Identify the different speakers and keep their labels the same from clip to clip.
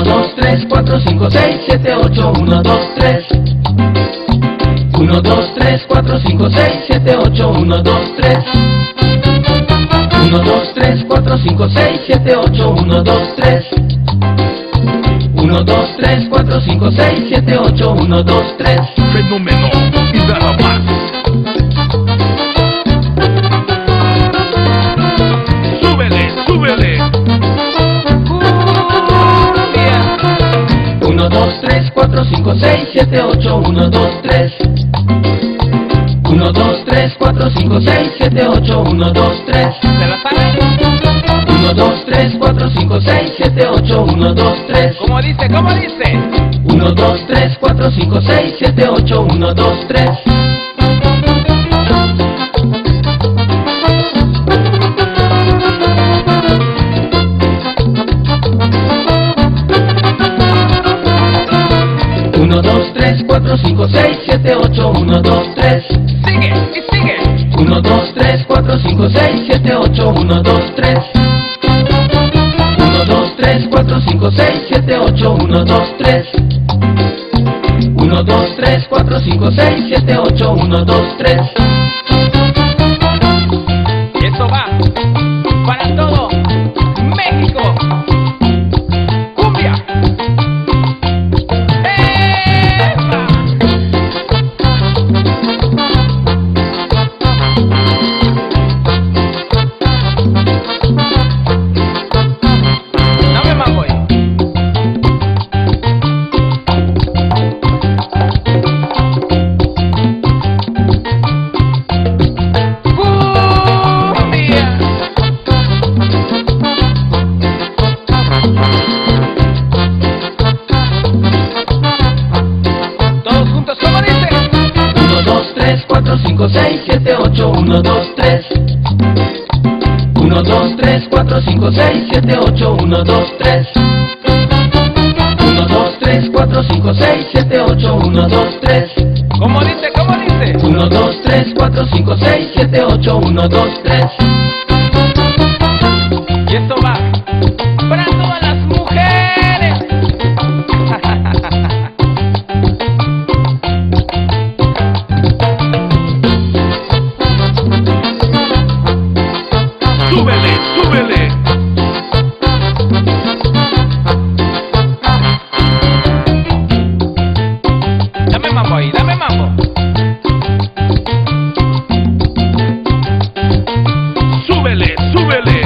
Speaker 1: 1, 2, 3, 4, 5, 6, 7, 8, 1, 2, 3 1, 2, 3, 4, 5, 6, 7, 8, 1, 2, 3 1, 2, 3, 4, 5, 6, 7, 8, 1, 2, 3 1, 2, 3, 4, 5, 6, 7, 8, 1, 2, 3
Speaker 2: Fenómeno y nada más. Súbele,
Speaker 1: 3, 4, 5, 6, 7, 8, 1, 2, 3 1, 2, 3, 4, 5, 6, 7, 8, 1, 2, 3
Speaker 3: ¿Se la saben?
Speaker 1: 1, 2, 3, 4, 5, 6, 7, 8, 1, 2, 3
Speaker 3: ¿Cómo dice? ¿Cómo dice?
Speaker 1: 1, 2, 3, 4, 5, 6, 7, 8, 1, 2, 3 4, 5, 6, 7, 8, 1, 2, 3
Speaker 3: Sigue y sigue.
Speaker 1: 1, 2, 3, 4, 5, 6, 7, 8, 1, 2, 3 1, 2, 3, 4, 5, 6, 7, 8, 1, 2, 3 1, 2, 3, 4, 5, 6, 7, 8, 1, 2, 3 2, 3, 4, 5, 6, 7, 8, 1, 2, 3 1, 2, 3, 4, 5, 6, 7, 8, 1, 2, 3 1, 2, 3, 4, 5, 6, 7, 8, 1, 2, 3
Speaker 3: ¿Cómo dice? ¿Cómo dice?
Speaker 1: 1, 2, 3, 4, 5, 6, 7, 8, 1, 2, 3
Speaker 3: ahí, dame mambo.
Speaker 2: Súbele, súbele.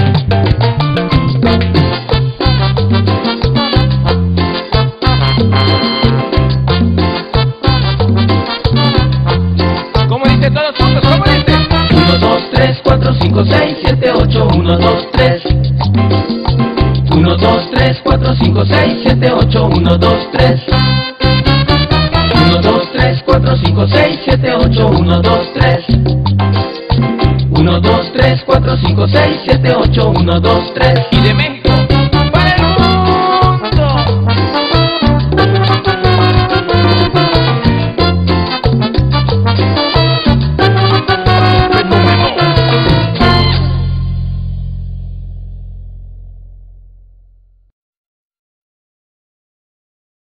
Speaker 3: ¿Cómo dice todos juntos? ¿Cómo dice?
Speaker 1: 1, 2, 3, 4, 5, 6, 7, 8, 1, 2, 3 1, 2, 3, 4, 5, 6, 7, 8, 1, 2, 3 1, 2, 3, 4, 5, 6, 7, 8, 1, 2, 3 1, 2, 3, 4, 5, 6, 7, 8, 1, 2, 3
Speaker 3: Y de México.